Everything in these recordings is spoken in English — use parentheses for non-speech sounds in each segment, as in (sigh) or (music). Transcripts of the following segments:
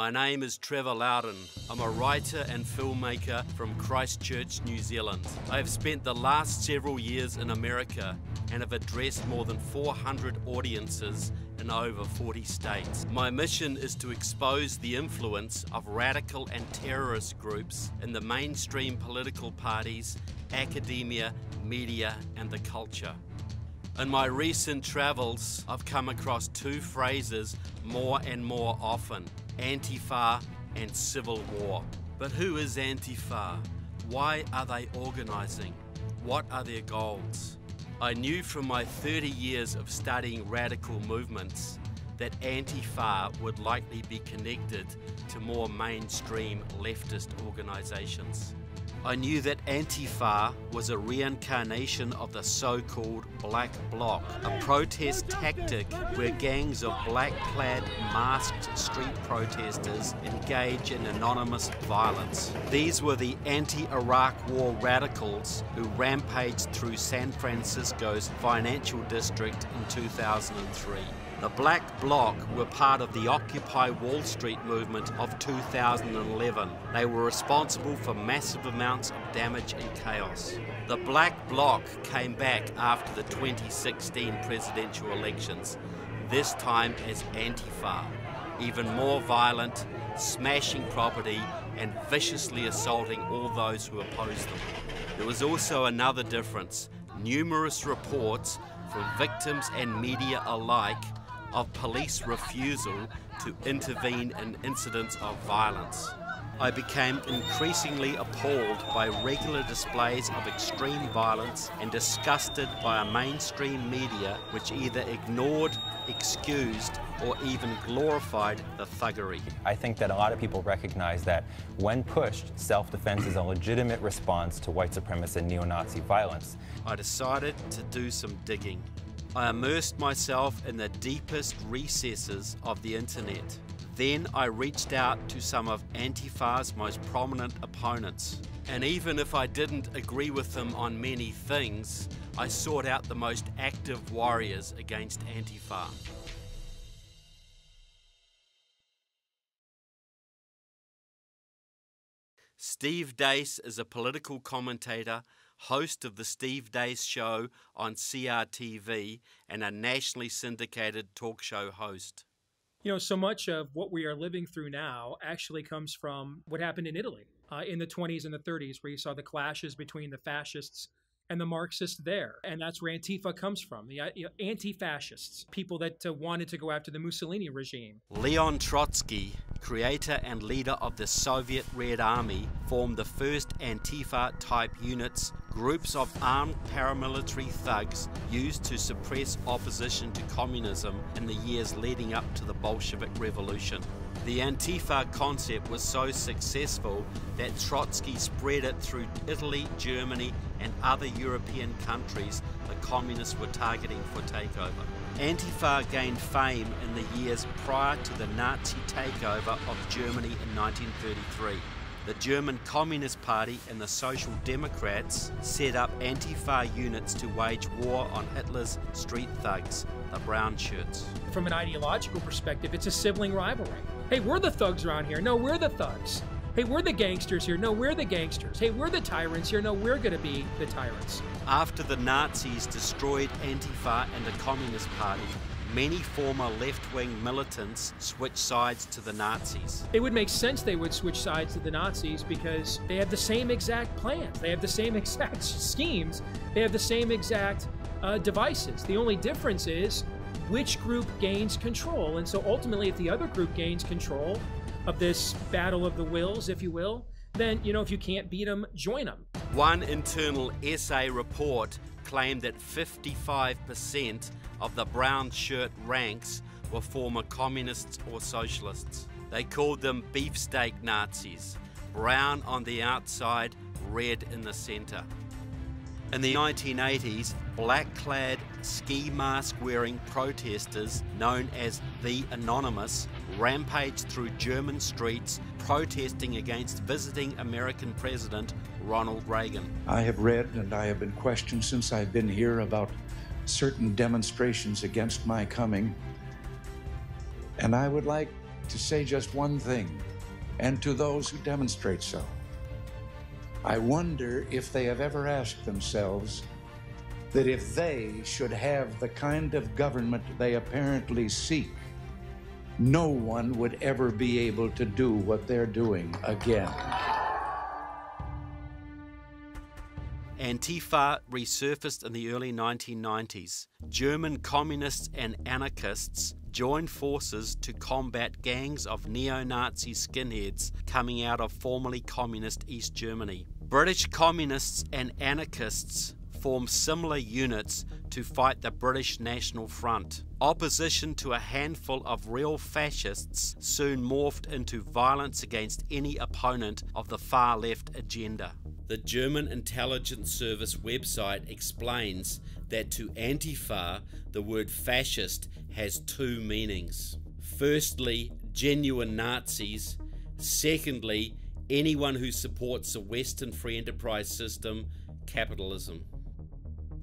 My name is Trevor Loudon. I'm a writer and filmmaker from Christchurch, New Zealand. I have spent the last several years in America and have addressed more than 400 audiences in over 40 states. My mission is to expose the influence of radical and terrorist groups in the mainstream political parties, academia, media, and the culture. In my recent travels, I've come across two phrases more and more often Antifa and civil war. But who is Antifa? Why are they organising? What are their goals? I knew from my 30 years of studying radical movements that Antifa would likely be connected to more mainstream leftist organisations. I knew that Antifa was a reincarnation of the so called Black Bloc, a protest tactic where gangs of black clad, masked street protesters engage in anonymous violence. These were the anti Iraq War radicals who rampaged through San Francisco's financial district in 2003. The Black Bloc were part of the Occupy Wall Street movement of 2011. They were responsible for massive amounts of damage and chaos. The Black Bloc came back after the 2016 presidential elections, this time as Antifa, even more violent, smashing property and viciously assaulting all those who opposed them. There was also another difference. Numerous reports from victims and media alike of police refusal to intervene in incidents of violence. I became increasingly appalled by regular displays of extreme violence and disgusted by a mainstream media which either ignored, excused, or even glorified the thuggery. I think that a lot of people recognize that when pushed, self-defense is a legitimate response to white supremacist and neo-Nazi violence. I decided to do some digging. I immersed myself in the deepest recesses of the internet. Then I reached out to some of Antifa's most prominent opponents. And even if I didn't agree with them on many things, I sought out the most active warriors against Antifa. Steve Deace is a political commentator host of the Steve Deace Show on CRTV, and a nationally syndicated talk show host. You know, so much of what we are living through now actually comes from what happened in Italy uh, in the 20s and the 30s, where you saw the clashes between the fascists and the Marxists there. And that's where Antifa comes from the uh, you know, anti fascists, people that uh, wanted to go after the Mussolini regime. Leon Trotsky, creator and leader of the Soviet Red Army, formed the first Antifa type units, groups of armed paramilitary thugs used to suppress opposition to communism in the years leading up to the Bolshevik Revolution. The Antifa concept was so successful that Trotsky spread it through Italy, Germany, and other European countries the communists were targeting for takeover. Antifa gained fame in the years prior to the Nazi takeover of Germany in 1933. The German Communist Party and the Social Democrats set up Antifa units to wage war on Hitler's street thugs, the brown shirts. From an ideological perspective, it's a sibling rivalry. Hey, we're the thugs around here. No, we're the thugs. Hey, we're the gangsters here. No, we're the gangsters. Hey, we're the tyrants here. No, we're going to be the tyrants. After the Nazis destroyed Antifa and the Communist Party, many former left wing militants switched sides to the Nazis. It would make sense they would switch sides to the Nazis because they have the same exact plans, they have the same (laughs) exact schemes, they have the same exact uh, devices. The only difference is which group gains control. And so ultimately, if the other group gains control of this battle of the wills, if you will, then, you know, if you can't beat them, join them. One internal SA report claimed that 55% of the brown shirt ranks were former communists or socialists. They called them beefsteak Nazis, brown on the outside, red in the centre. In the 1980s, black clad, ski mask wearing protesters known as the Autonomen rampaged through German streets protesting against visiting American President Ronald Reagan. I have read and I have been questioned since I've been here about certain demonstrations against my coming. And I would like to say just one thing, and to those who demonstrate so. I wonder if they have ever asked themselves that if they should have the kind of government they apparently seek, no one would ever be able to do what they're doing again. Antifa resurfaced in the early 1990s. German communists and anarchists joined forces to combat gangs of neo Nazi skinheads coming out of formerly communist East Germany. British communists and anarchists formed similar units to fight the British National Front. Opposition to a handful of real fascists soon morphed into violence against any opponent of the far left agenda. The German intelligence service website explains that to Antifa, the word fascist has two meanings. Firstly, genuine Nazis. Secondly, anyone who supports the Western free enterprise system, capitalism.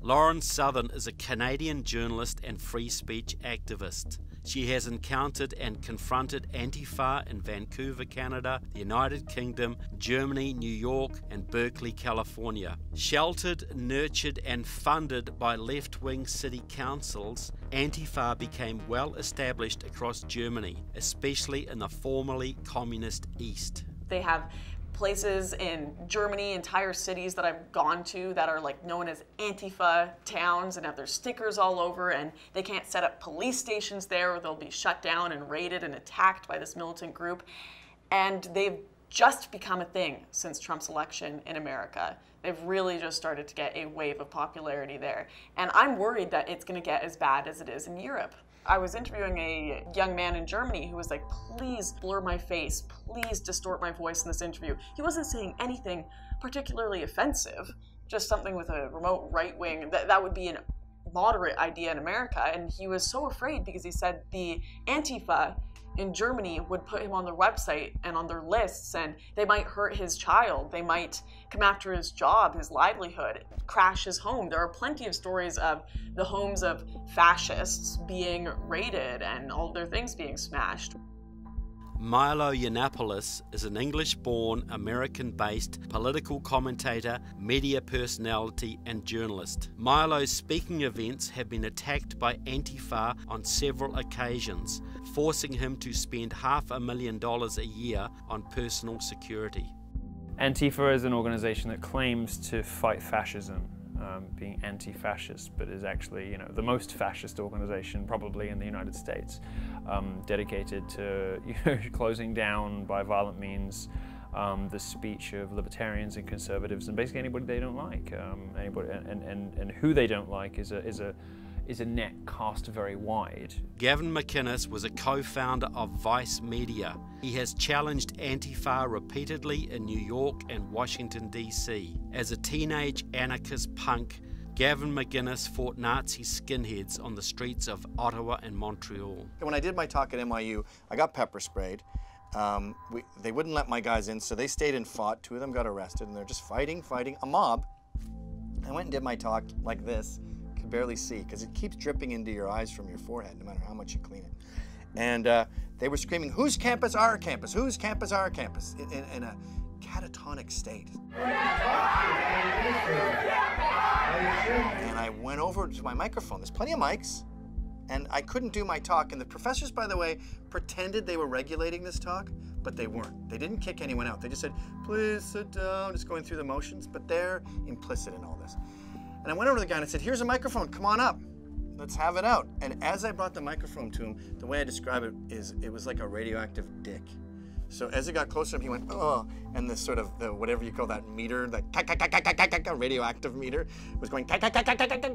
Lauren Southern is a Canadian journalist and free speech activist. She has encountered and confronted Antifa in Vancouver, Canada, the United Kingdom, Germany, New York, and Berkeley, California. Sheltered, nurtured, and funded by left wing city councils, Antifa became well established across Germany, especially in the formerly communist East. They have places in Germany, entire cities that I've gone to that are like known as Antifa towns and have their stickers all over, and they can't set up police stations there or they'll be shut down and raided and attacked by this militant group. And they've just become a thing since Trump's election in America. They've really just started to get a wave of popularity there. And I'm worried that it's going to get as bad as it is in Europe. I was interviewing a young man in Germany who was like, please blur my face, please distort my voice in this interview. He wasn't saying anything particularly offensive, just something with a remote right wing. That, that would be an moderate idea in America. And he was so afraid because he said the Antifa in Germany would put him on their website and on their lists, and they might hurt his child. They might come after his job, his livelihood, crash his home. There are plenty of stories of the homes of fascists being raided and all their things being smashed. Milo Yiannopoulos is an English born, American based political commentator, media personality, and journalist. Milo's speaking events have been attacked by Antifa on several occasions, forcing him to spend half a million dollars a year on personal security. Antifa is an organization that claims to fight fascism um, being anti-fascist, but is actually you know the most fascist organization probably in the United States, um, dedicated to (laughs) you know, closing down by violent means um, the speech of libertarians and conservatives and basically anybody they don't like. Um, anybody and, and, and who they don't like is a, is a is a net cast very wide. Gavin McInnes was a co founder of Vice Media. He has challenged Antifa repeatedly in New York and Washington, D.C. As a teenage anarchist punk, Gavin McInnes fought Nazi skinheads on the streets of Ottawa and Montreal. When I did my talk at NYU, I got pepper sprayed. Um, we, they wouldn't let my guys in, so they stayed and fought. Two of them got arrested, and they're just fighting, fighting, a mob. I went and did my talk like this can barely see because it keeps dripping into your eyes from your forehead no matter how much you clean it. And uh, they were screaming, whose campus, our campus, whose campus, our campus, in, in, in a catatonic state. And I went over to my microphone. There's plenty of mics. And I couldn't do my talk. And the professors, by the way, pretended they were regulating this talk, but they weren't. They didn't kick anyone out. They just said, please sit down, just going through the motions. But they're implicit in all this. And I went over to the guy and I said, here's a microphone, come on up. Let's have it out. And as I brought the microphone to him, the way I describe it is it was like a radioactive dick. So as it got closer to him, he went, oh, and this sort of, the, whatever you call that meter, that radioactive meter, was going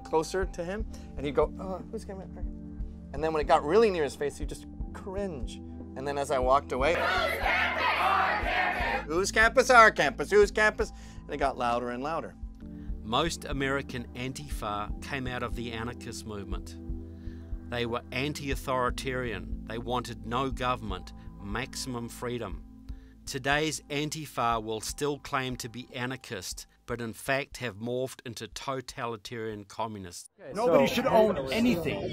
closer to him. And he'd go, oh, who's coming? And then when it got really near his face, he'd just cringe. And then as I walked away, whose campus? Our campus. Whose campus? And it got louder and louder. Most American Antifa came out of the anarchist movement. They were anti authoritarian, they wanted no government, maximum freedom. Today's Antifa will still claim to be anarchist, but in fact have morphed into totalitarian communists. Nobody should own anything.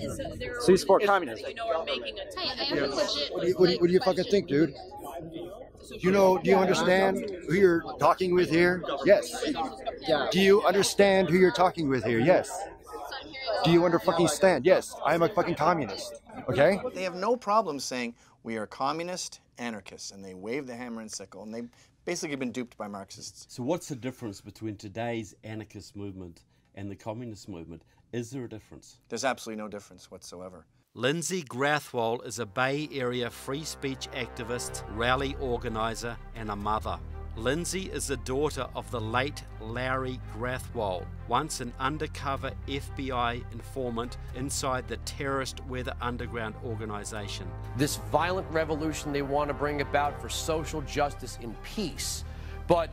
So you support communism? What do you, what do you, what do you fucking think, dude? Do you know? Do you understand who you're talking with here? Yes. Do you understand who you're talking with here? Yes. Do you under fucking stand? Yes. I am a fucking communist. Okay. They have no problem saying we are communist anarchists, and they wave the hammer and sickle, and they've basically been duped by Marxists. So, what's the difference between today's anarchist movement and the communist movement? Is there a difference? There's absolutely no difference whatsoever. Lindsay Grathwohl is a Bay Area free speech activist, rally organizer, and a mother. Lindsay is the daughter of the late Larry Grathwohl, once an undercover FBI informant inside the terrorist Weather Underground organization. This violent revolution they want to bring about for social justice and peace. But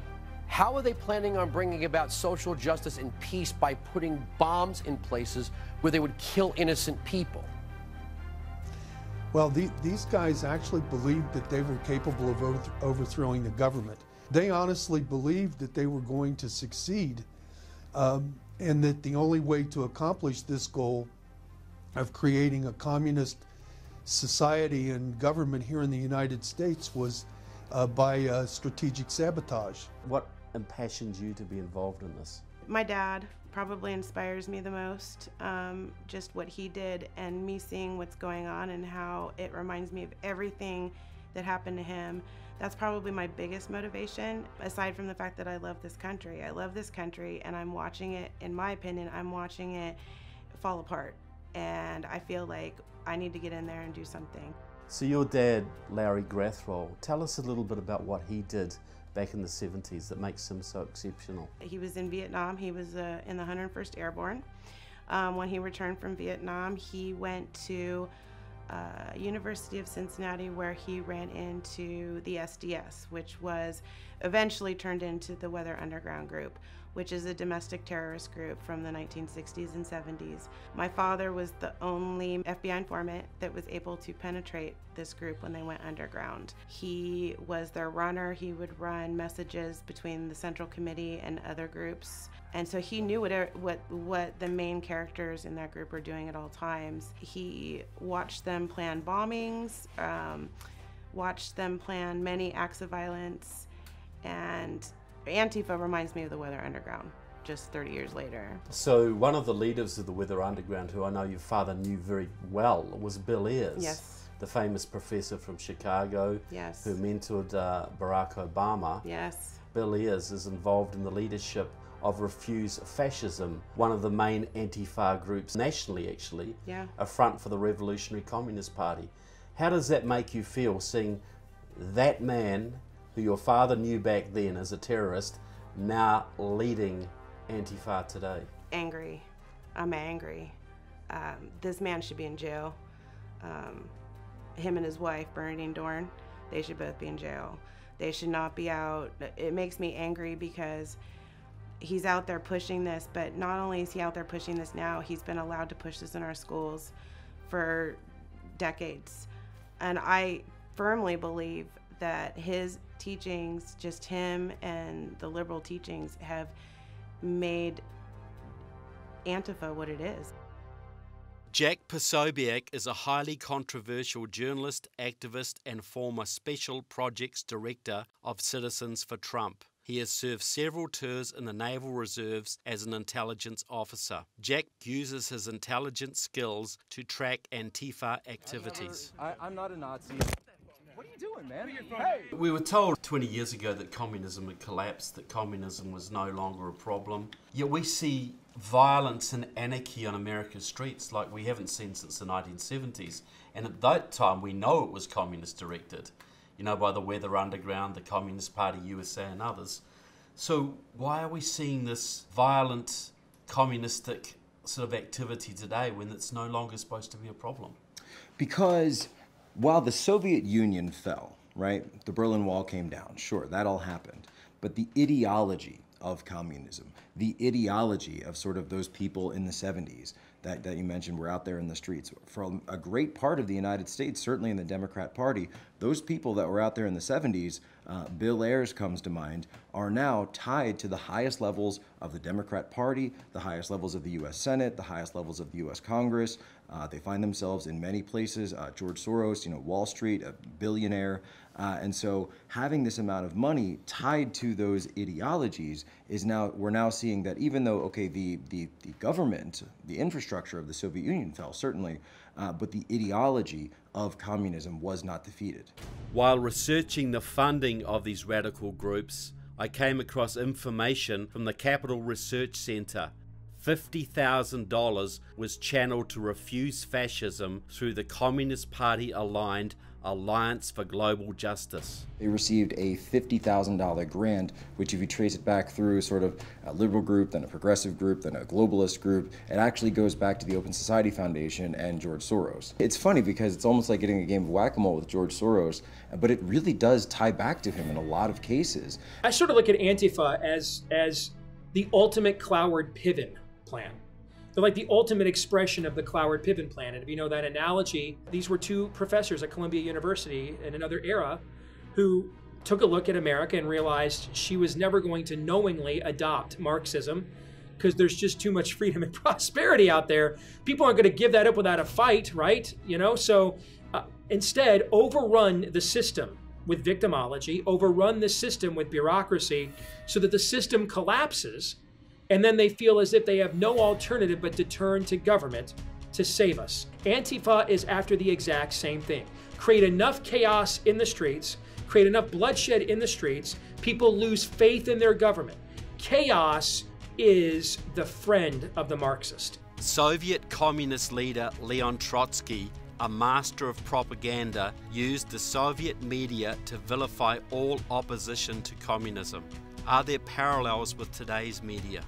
how are they planning on bringing about social justice and peace by putting bombs in places where they would kill innocent people? Well, the, these guys actually believed that they were capable of over, overthrowing the government. They honestly believed that they were going to succeed um, and that the only way to accomplish this goal of creating a communist society and government here in the United States was uh, by uh, strategic sabotage. What impassioned you to be involved in this? My dad probably inspires me the most. Um, just what he did and me seeing what's going on and how it reminds me of everything that happened to him. That's probably my biggest motivation, aside from the fact that I love this country. I love this country, and I'm watching it, in my opinion, I'm watching it fall apart. And I feel like I need to get in there and do something. So, your dad, Larry Grathwohl, tell us a little bit about what he did back in the 70s that makes him so exceptional? He was in Vietnam. He was uh, in the 101st Airborne. Um, when he returned from Vietnam, he went to uh, University of Cincinnati where he ran into the SDS, which was eventually turned into the Weather Underground Group, which is a domestic terrorist group from the 1960s and 70s. My father was the only FBI informant that was able to penetrate this group when they went underground. He was their runner. He would run messages between the Central Committee and other groups. And so he knew what, what, what the main characters in that group were doing at all times. He watched them plan bombings, um, watched them plan many acts of violence, and Antifa reminds me of the Weather Underground just 30 years later. So, one of the leaders of the Weather Underground, who I know your father knew very well, was Bill Ayers. Yes. The famous professor from Chicago yes. who mentored uh, Barack Obama. Yes. Bill Ayers is involved in the leadership of Refuse Fascism, one of the main Antifa groups nationally, actually, yeah. a front for the Revolutionary Communist Party. How does that make you feel seeing that man who your father knew back then as a terrorist, now leading Antifa today? Angry. I'm angry. Um, this man should be in jail. Um, him and his wife, Bernardine Dohrn, they should both be in jail. They should not be out. It makes me angry because he's out there pushing this, but not only is he out there pushing this now, he's been allowed to push this in our schools for decades. And I firmly believe that his teachings, just him and the liberal teachings, have made Antifa what it is. Jack Posobiec is a highly controversial journalist, activist, and former Special Projects Director of Citizens for Trump. He has served several tours in the Naval Reserves as an intelligence officer. Jack uses his intelligence skills to track Antifa activities. I, am not a Nazi. What are you doing, man? Hey! We were told 20 years ago that communism had collapsed, that communism was no longer a problem. Yet we see violence and anarchy on America's streets like we haven't seen since the 1970s. And at that time, we know it was communist directed you know, by the Weather Underground, the Communist Party USA, and others. So, why are we seeing this violent communistic sort of activity today when it's no longer supposed to be a problem? Because while the Soviet Union fell, right, the Berlin Wall came down, sure, that all happened. But the ideology of communism, the ideology of sort of those people in the 70s that, that you mentioned were out there in the streets. From a great part of the United States, certainly in the Democrat Party, those people that were out there in the 70s, uh, Bill Ayers comes to mind, are now tied to the highest levels of the Democrat Party, the highest levels of the U.S. Senate, the highest levels of the U.S. Congress. Uh, they find themselves in many places. Uh, George Soros, you know, Wall Street, a billionaire. Uh, and so having this amount of money tied to those ideologies is now, we're now seeing that even though, okay, the, the, the government, the infrastructure of the Soviet Union fell, certainly, uh, but the ideology of communism was not defeated. While researching the funding of these radical groups, I came across information from the Capital Research Center $50,000 was channeled to refuse fascism through the Communist Party aligned Alliance for Global Justice. They received a $50,000 grant, which, if you trace it back through sort of a liberal group, then a progressive group, then a globalist group, it actually goes back to the Open Society Foundation and George Soros. It's funny because it's almost like getting a game of whack a mole with George Soros, but it really does tie back to him in a lot of cases. I sort of look at Antifa as, as the ultimate Cloward Piven plan. They're like the ultimate expression of the Cloward Piven plan. And if you know that analogy, these were two professors at Columbia University in another era who took a look at America and realized she was never going to knowingly adopt Marxism because there's just too much freedom and (laughs) prosperity out there. People aren't going to give that up without a fight, right? You know, so uh, instead, overrun the system with victimology, overrun the system with bureaucracy so that the system collapses and then they feel as if they have no alternative but to turn to government to save us. Antifa is after the exact same thing. Create enough chaos in the streets, create enough bloodshed in the streets, people lose faith in their government. Chaos is the friend of the Marxist. Soviet communist leader Leon Trotsky, a master of propaganda, used the Soviet media to vilify all opposition to communism. Are there parallels with today's media?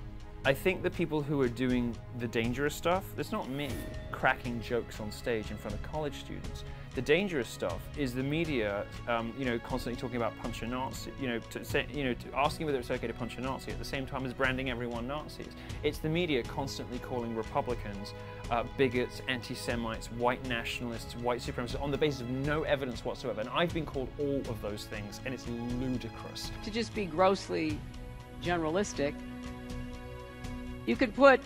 I think the people who are doing the dangerous stuff, it's not me cracking jokes on stage in front of college students. The dangerous stuff is the media, um, you know, constantly talking about punch a Nazi, you know, to say, you know, to asking whether it's okay to punch a Nazi at the same time as branding everyone Nazis. It's the media constantly calling Republicans uh, bigots, anti-Semites, white nationalists, white supremacists on the basis of no evidence whatsoever. And I've been called all of those things, and it's ludicrous. To just be grossly generalistic, you could put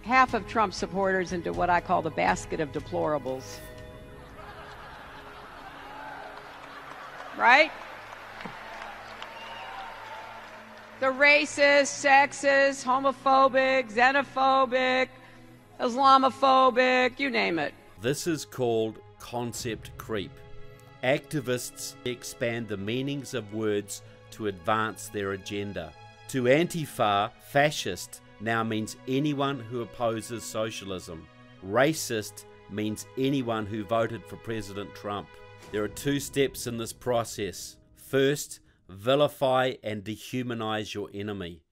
half of Trump supporters into what I call the basket of deplorables. Right? The racist, sexist, homophobic, xenophobic, Islamophobic, you name it. This is called concept creep. Activists expand the meanings of words to advance their agenda. To Antifa, fascist now means anyone who opposes socialism. Racist means anyone who voted for President Trump. There are two steps in this process. First, vilify and dehumanize your enemy.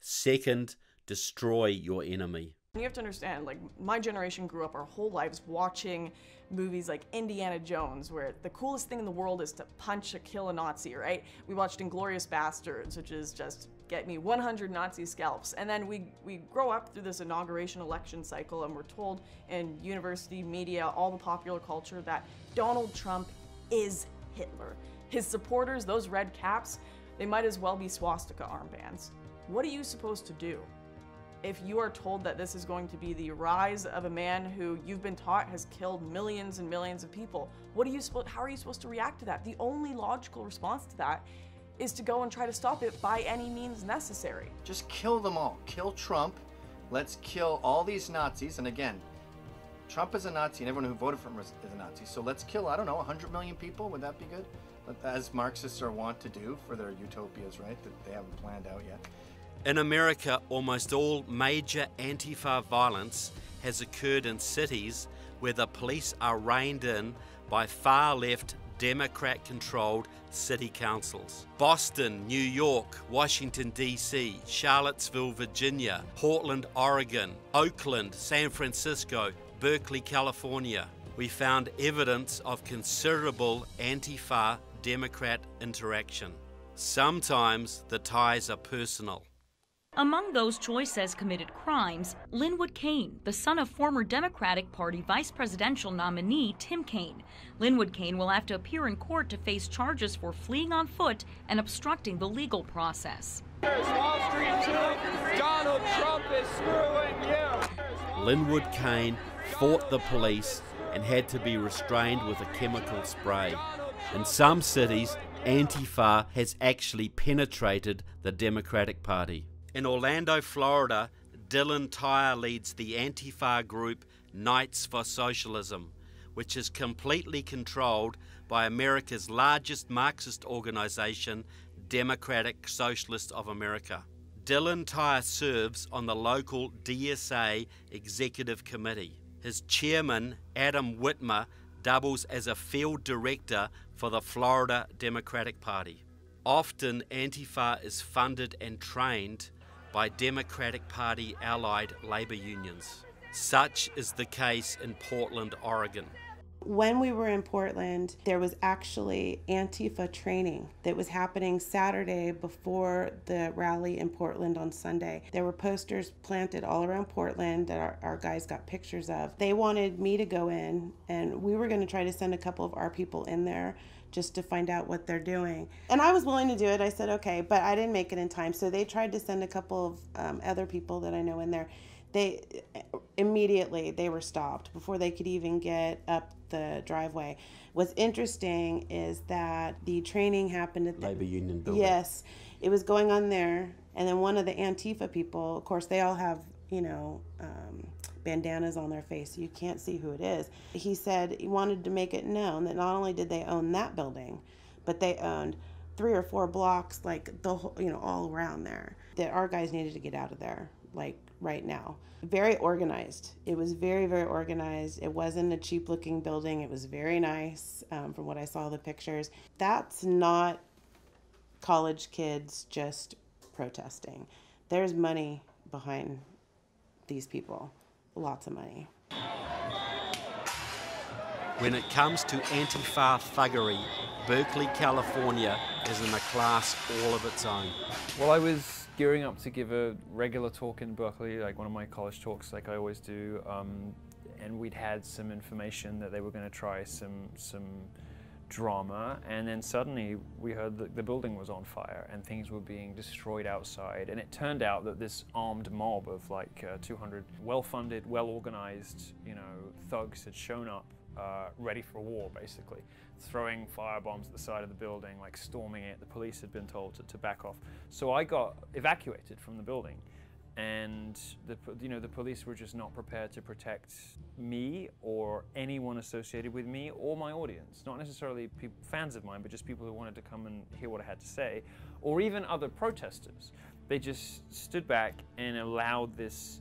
Second, destroy your enemy. You have to understand, like, my generation grew up our whole lives watching movies like Indiana Jones, where the coolest thing in the world is to punch or kill a Nazi, right? We watched Inglourious Basterds, which is just get me 100 Nazi scalps. And then we, we grow up through this inauguration election cycle and we're told in university media, all the popular culture, that Donald Trump is Hitler. His supporters, those red caps, they might as well be swastika armbands. What are you supposed to do? if you are told that this is going to be the rise of a man who you've been taught has killed millions and millions of people, what are you how are you supposed to react to that? The only logical response to that is to go and try to stop it by any means necessary. Just kill them all. Kill Trump. Let's kill all these Nazis. And again, Trump is a Nazi and everyone who voted for him is, a Nazi. So let's kill, I don't know, 100 million people. Would that be good? As Marxists are wont to do for their utopias, right? That they haven't planned out yet. In America, almost all major Antifa violence has occurred in cities where the police are reined in by far left Democrat controlled city councils. Boston, New York, Washington, D.C., Charlottesville, Virginia, Portland, Oregon, Oakland, San Francisco, Berkeley, California. We found evidence of considerable Antifa Democrat interaction. Sometimes the ties are personal. Among those Choi says committed crimes, Linwood Kaine, the son of former Democratic Party vice presidential nominee Tim Kaine. Linwood Kaine will have to appear in court to face charges for fleeing on foot and obstructing the legal process. Wall Street too. Donald Trump is screwing you. Linwood Kaine fought the police and had to be restrained with a chemical spray. In some cities, Antifa has actually penetrated the Democratic Party. In Orlando, Florida, Dylan Tyre leads the Antifa group Knights for Socialism, which is completely controlled by America's largest Marxist organization, Democratic Socialists of America. Dylan Tyre serves on the local DSA Executive Committee. His chairman, Adam Whitmer, doubles as a field director for the Florida Democratic Party. Often, Antifa is funded and trained by Democratic Party allied labor unions. Such is the case in Portland, Oregon. When we were in Portland, there was actually Antifa training that was happening Saturday before the rally in Portland on Sunday. There were posters planted all around Portland that our, our guys got pictures of. They wanted me to go in, and we were going to try to send a couple of our people in there just to find out what they're doing. And I was willing to do it. I said, okay, but I didn't make it in time. So they tried to send a couple of um, other people that I know in there. They immediately they were stopped before they could even get up the driveway. What's interesting is that the training happened at the labor union building. Yes, it was going on there, and then one of the Antifa people, of course, they all have you know. Um, bandanas on their face. You can't see who it is. He said he wanted to make it known that not only did they own that building, but they owned three or four blocks, like the whole, you know, all around there. That our guys needed to get out of there, like right now. Very organized. It was very, very organized. It wasn't a cheap looking building. It was very nice um, from what I saw the pictures. That's not college kids just protesting. There's money behind these people lots of money. When it comes to Antifa thuggery, Berkeley, California is in a class all of its own. Well, I was gearing up to give a regular talk in Berkeley, like one of my college talks, like I always do, um, and we'd had some information that they were going to try some some drama, and then suddenly we heard that the building was on fire and things were being destroyed outside. And it turned out that this armed mob of like uh, 200 well-funded, well-organized, you know, thugs had shown up, uh, ready for war, basically, throwing firebombs at the side of the building, like storming it. The police had been told to, to back off. So I got evacuated from the building and the you know the police were just not prepared to protect me or anyone associated with me or my audience. Not necessarily fans of mine but just people who wanted to come and hear what I had to say or even other protesters. They just stood back and allowed this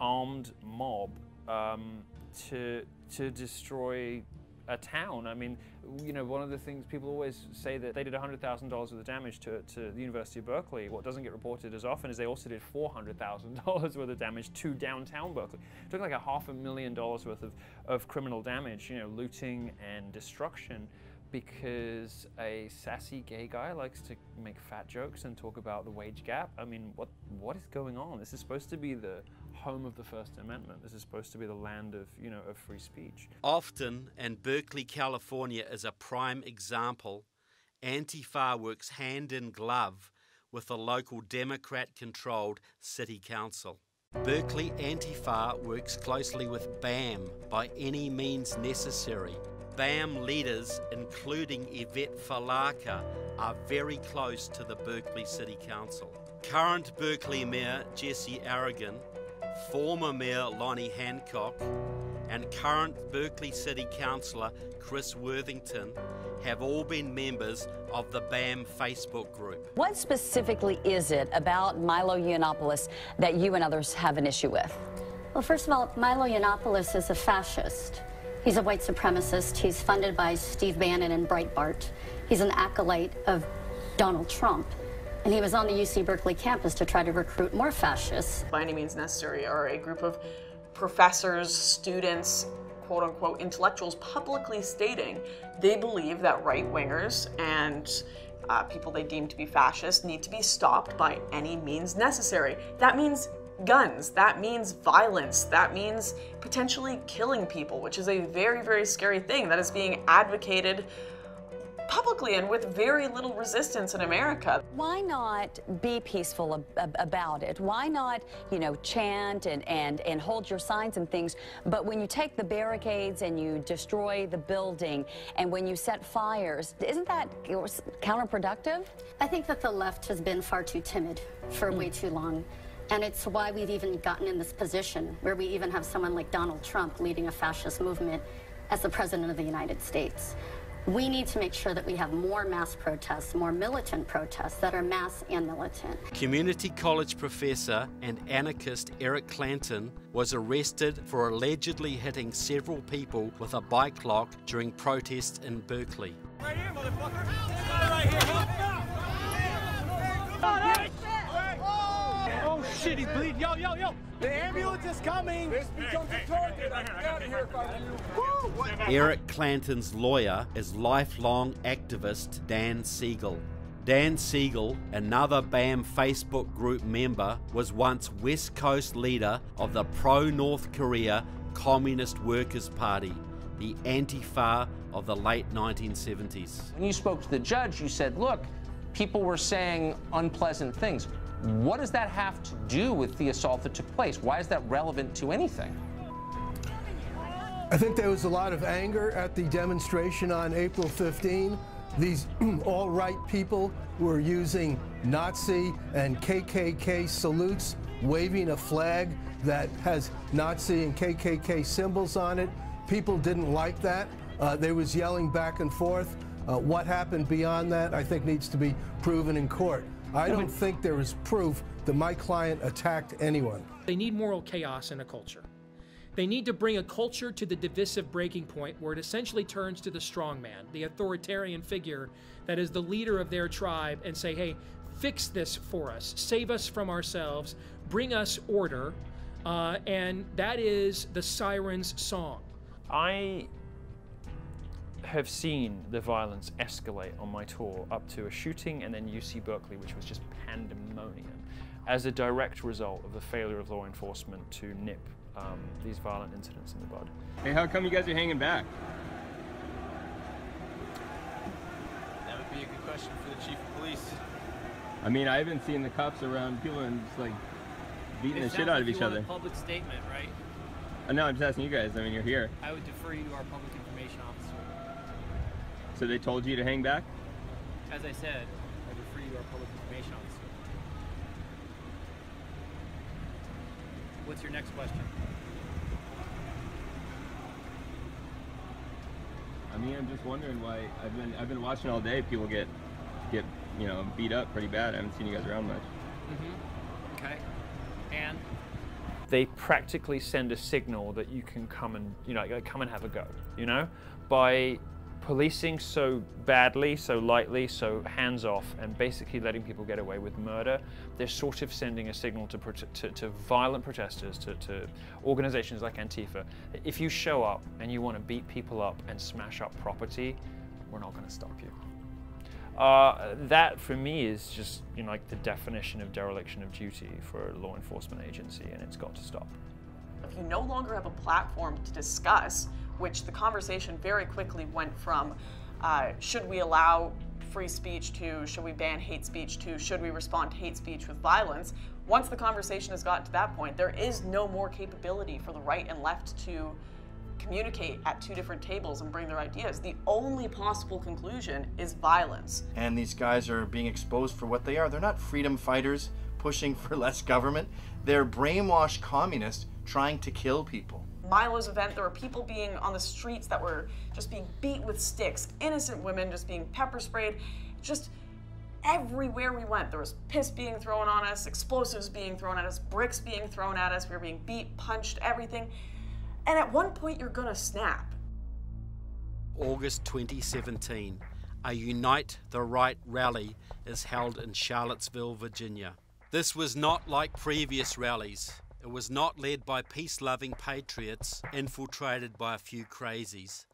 armed mob um, to to destroy a town. I mean, you know, one of the things people always say that they did $100,000 worth of damage to, to the University of Berkeley. What doesn't get reported as often is they also did $400,000 worth of damage to downtown Berkeley. It took like a half a million dollars worth of, of criminal damage, you know, looting and destruction because a sassy gay guy likes to make fat jokes and talk about the wage gap. I mean, what what is going on? This is supposed to be the home of the First Amendment. This is supposed to be the land of, you know, of free speech. Often, and Berkeley, California is a prime example, Antifa works hand in glove with the local Democrat controlled city council. Berkeley Antifa works closely with BAM by any means necessary. BAM leaders, including Yvette Felarca, are very close to the Berkeley City Council. Current Berkeley Mayor Jesse Arreguín former Mayor Loni Hancock, and current Berkeley City Councillor Kriss Worthington have all been members of the BAM Facebook group. What specifically is it about Milo Yiannopoulos that you and others have an issue with? Well, first of all, Milo Yiannopoulos is a fascist. He's a white supremacist. He's funded by Steve Bannon and Breitbart. He's an acolyte of Donald Trump and he was on the UC Berkeley campus to try to recruit more fascists. By any means necessary are a group of professors, students, quote unquote intellectuals publicly stating they believe that right wingers and uh, people they deem to be fascist need to be stopped by any means necessary. That means guns, that means violence, that means potentially killing people, which is a very, very scary thing that is being advocated publicly and with very little resistance in America. Why not be peaceful ab ab about it? Why not, you know, chant and, and, and hold your signs and things? But when you take the barricades and you destroy the building and when you set fires, isn't that counterproductive? I think that the left has been far too timid for way mm. too long. And it's why we've even gotten in this position where we even have someone like Donald Trump leading a fascist movement as the President of the United States. We need to make sure that we have more mass protests, more militant protests that are mass and militant. Community college professor and anarchist Eric Clanton was arrested for allegedly hitting several people with a bike lock during protests in Berkeley. Right here, motherfucker. Right here. Oh shit, he's bleeding. Yo, yo, yo. The ambulance is coming. This becomes a target. I get out of here if I do. Eric Clanton's lawyer is lifelong activist Dan Siegel. Dan Siegel, another BAM Facebook group member, was once West Coast leader of the pro North Korea Communist Workers' Party, the Antifa of the late 1970s. When you spoke to the judge, you said, look, people were saying unpleasant things. What does that have to do with the assault that took place? Why is that relevant to anything? I think there was a lot of anger at the demonstration on April 15. These (clears throat) all-right people were using Nazi and KKK salutes, waving a flag that has Nazi and KKK symbols on it. People didn't like that. Uh, there was yelling back and forth. Uh, what happened beyond that, I think, needs to be proven in court. I don't think there is proof that my client attacked anyone. They need moral chaos in a culture. They need to bring a culture to the divisive breaking point where it essentially turns to the strong man, the authoritarian figure that is the leader of their tribe, and say, hey, fix this for us, save us from ourselves, bring us order. Uh, and that is the siren's song. I have seen the violence escalate on my tour up to a shooting and then UC Berkeley, which was just pandemonium, as a direct result of the failure of law enforcement to nip um, these violent incidents in the bud. Hey, how come you guys are hanging back? That would be a good question for the chief of police. I mean, I haven't seen the cops around people and just like beating It the shit out like of you each want other. A public statement, right? Uh, no, I'm just asking you guys. I mean, you're here. I would defer you to our public information officer. So they told you to hang back? As I said, I defer you to our public information officer. What's your next question? I mean, I'm just wondering why I've been I've been watching all day. People get get you know beat up pretty bad. I haven't seen you guys around much. Mm-hmm. Okay. And they practically send a signal that you can come and you know come and have a go you know by policing so badly so lightly so hands off and basically letting people get away with murder they're sort of sending a signal to to, to violent protesters to, to organizations like antifa if you show up and you want to beat people up and smash up property we're not going to stop you uh, that for me is just you know like the definition of dereliction of duty for a law enforcement agency, and it's got to stop. If you no longer have a platform to discuss, which the conversation very quickly went from uh, should we allow free speech to should we ban hate speech to should we respond to hate speech with violence, once the conversation has gotten to that point, there is no more capability for the right and left to communicate at two different tables and bring their ideas. The only possible conclusion is violence. And these guys are being exposed for what they are. They're not freedom fighters pushing for less government. They're brainwashed communists trying to kill people. Milo's event, there were people being on the streets that were just being beat with sticks, innocent women just being pepper sprayed, just everywhere we went. There was piss being thrown on us, explosives being thrown at us, bricks being thrown at us, we were being beat, punched, everything. And at one point, you're gonna snap. August 2017, a Unite the Right rally is held in Charlottesville, Virginia. This was not like previous rallies. It was not led by peace loving patriots infiltrated by a few crazies.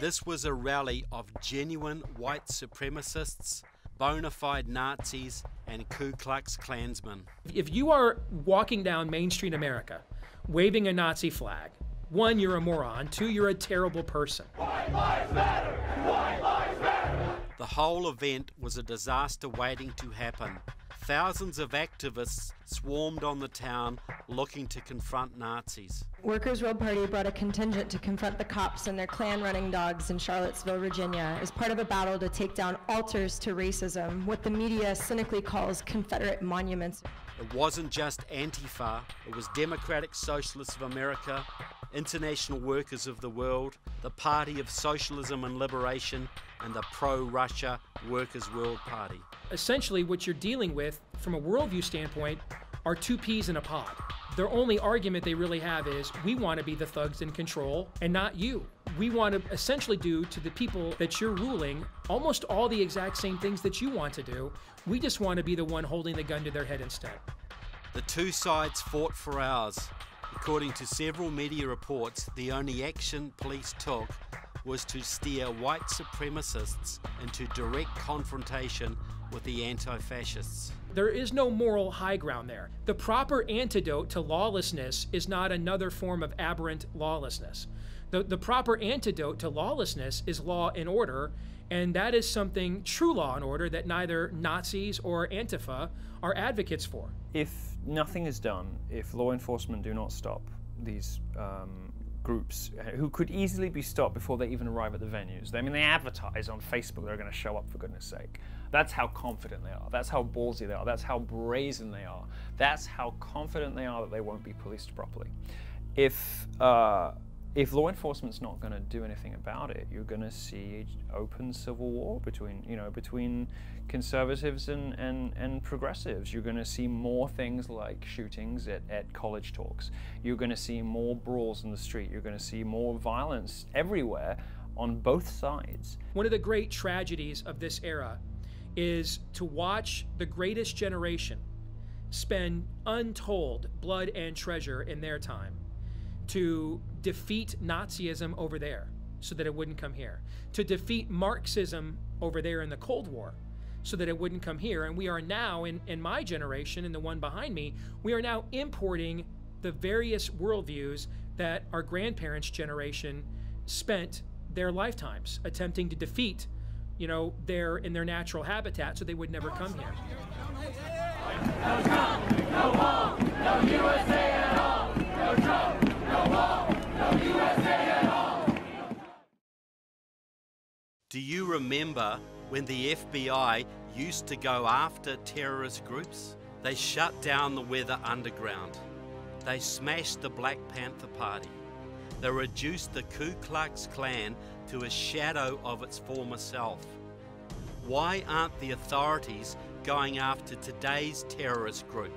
This was a rally of genuine white supremacists, bona fide Nazis, and Ku Klux Klansmen. If you are walking down Main Street America waving a Nazi flag, one, you're a moron. Two, you're a terrible person. The whole event was a disaster waiting to happen. Thousands of activists swarmed on the town looking to confront Nazis. Workers' World Party brought a contingent to confront the cops and their Klan running dogs in Charlottesville, Virginia, as part of a battle to take down altars to racism, what the media cynically calls Confederate monuments. It wasn't just Antifa, it was Democratic Socialists of America, International Workers of the World, the Party of Socialism and Liberation, and the pro Russia Workers' World Party. Essentially, what you're dealing with from a worldview standpoint are two peas in a pod. Their only argument they really have is we want to be the thugs in control and not you. We want to essentially do to the people that you're ruling almost all the exact same things that you want to do. We just want to be the one holding the gun to their head instead. The two sides fought for hours. According to several media reports, the only action police took was to steer white supremacists into direct confrontation with the anti fascists. There is no moral high ground there. The proper antidote to lawlessness is not another form of aberrant lawlessness. The, the proper antidote to lawlessness is law and order, and that is something, true law and order, that neither Nazis or Antifa are advocates for. If nothing is done, if law enforcement do not stop these um, groups who could easily be stopped before they even arrive at the venues. I mean, they advertise on Facebook they're going to show up, for goodness sake. That's how confident they are. That's how ballsy they are. That's how brazen they are. That's how confident they are that they won't be policed properly. If uh, if law enforcement's not going to do anything about it, you're going to see open civil war between, you know, between conservatives and, and, and progressives. You're going to see more things like shootings at, at college talks. You're going to see more brawls in the street. You're going to see more violence everywhere on both sides. One of the great tragedies of this era is to watch the greatest generation spend untold blood and treasure in their time to defeat Nazism over there so that it wouldn't come here, to defeat Marxism over there in the Cold War so that it wouldn't come here. And we are now, in, in my generation and the one behind me, we are now importing the various worldviews that our grandparents' generation spent their lifetimes attempting to defeat, you know, they're in their natural habitat so they would never come here. No Trump, no wall, no USA at all. No Trump, no wall, no USA at all. Do you remember when the FBI used to go after terrorist groups? They shut down the Weather Underground. They smashed the Black Panther Party. They reduced the Ku Klux Klan to a shadow of its former self. Why aren't the authorities going after today's terrorist group?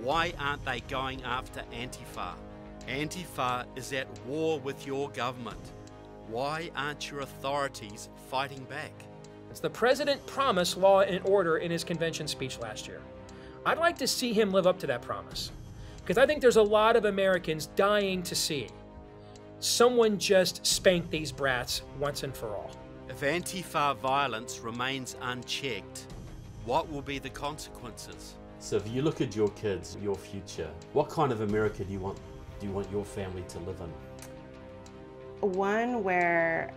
Why aren't they going after Antifa? Antifa is at war with your government. Why aren't your authorities fighting back? The president promised law and order in his convention speech last year. I'd like to see him live up to that promise. Because I think there's a lot of Americans dying to see someone just spank these brats once and for all. If Antifa violence remains unchecked, what will be the consequences? So if you look at your kids, your future, what kind of America do you want do you want your family to live in? One where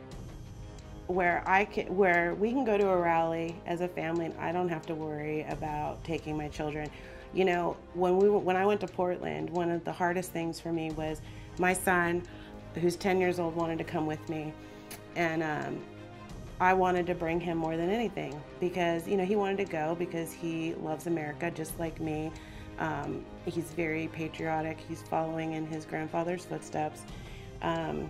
where I can where we can go to a rally as a family and I don't have to worry about taking my children. You know, when we when I went to Portland, one of the hardest things for me was my son, who's 10 years old, wanted to come with me, and um, I wanted to bring him more than anything because you know he wanted to go because he loves America just like me. Um, he's very patriotic. He's following in his grandfather's footsteps. Um,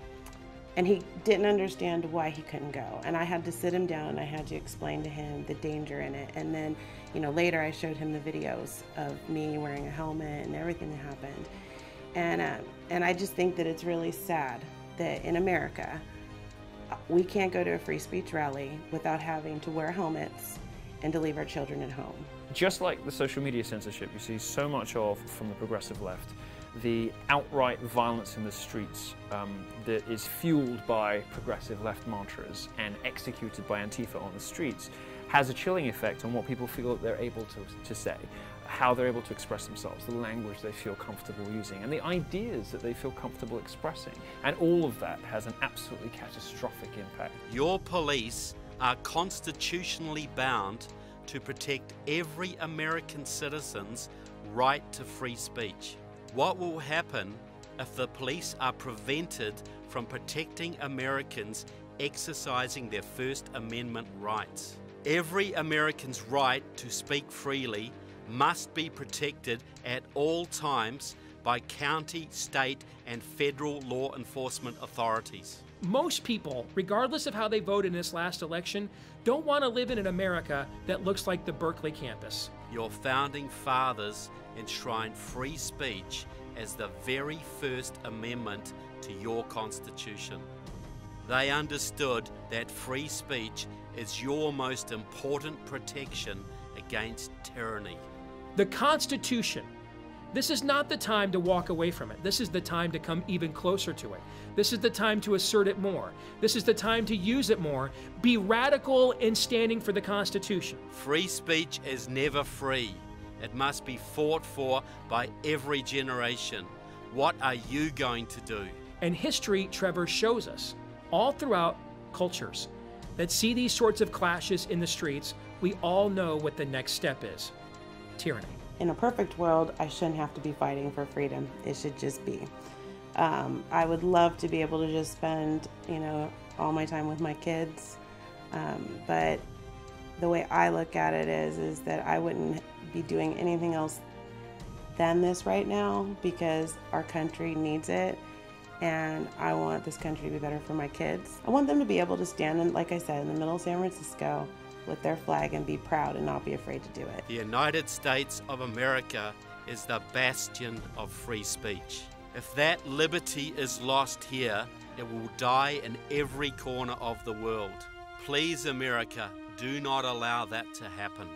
and he didn't understand why he couldn't go. And I had to sit him down and I had to explain to him the danger in it. And then, you know, later I showed him the videos of me wearing a helmet and everything that happened. And, uh, and I just think that it's really sad that in America, we can't go to a free speech rally without having to wear helmets and to leave our children at home. Just like the social media censorship you see so much of from the progressive left, the outright violence in the streets um, that is fueled by progressive left mantras and executed by Antifa on the streets has a chilling effect on what people feel that they're able to, to say, how they're able to express themselves, the language they feel comfortable using, and the ideas that they feel comfortable expressing. And all of that has an absolutely catastrophic impact. Your police are constitutionally bound to protect every American citizen's right to free speech. What will happen if the police are prevented from protecting Americans exercising their First Amendment rights? Every American's right to speak freely must be protected at all times by county, state, and federal law enforcement authorities. Most people, regardless of how they voted in this last election, don't want to live in an America that looks like the Berkeley campus. Your founding fathers enshrined free speech as the very first amendment to your Constitution. They understood that free speech is your most important protection against tyranny. The Constitution. This is not the time to walk away from it. This is the time to come even closer to it. This is the time to assert it more. This is the time to use it more. Be radical in standing for the Constitution. Free speech is never free. It must be fought for by every generation. What are you going to do? And history, Trevor, shows us all throughout cultures that see these sorts of clashes in the streets, we all know what the next step is tyranny. In a perfect world, I shouldn't have to be fighting for freedom. It should just be. Um, I would love to be able to just spend, you know, all my time with my kids. Um, but the way I look at it is, is that I wouldn't be doing anything else than this right now because our country needs it and I want this country to be better for my kids. I want them to be able to stand, in, like I said, in the middle of San Francisco with their flag and be proud and not be afraid to do it. The United States of America is the bastion of free speech. If that liberty is lost here, it will die in every corner of the world. Please, America, do not allow that to happen.